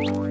you